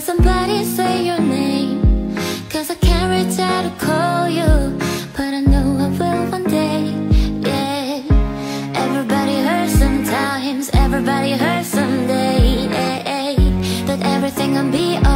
Somebody say your name? Cause I can't reach out to call you But I know I will one day, yeah Everybody hurts sometimes Everybody hurts someday, yeah. But everything gonna be alright